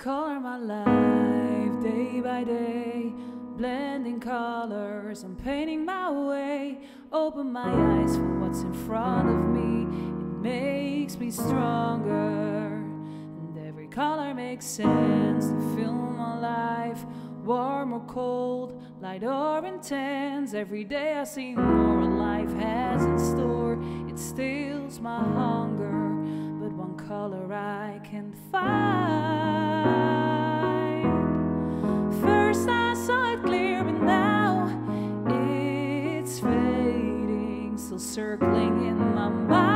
color my life day by day. Blending colors, I'm painting my way. Open my eyes for what's in front of me. It makes me stronger. And every color makes sense to fill my life. Warm or cold, light or intense. Every day I see more life has in store. It stills my hunger, but one color I can find. Circling in my mind.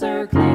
Circling.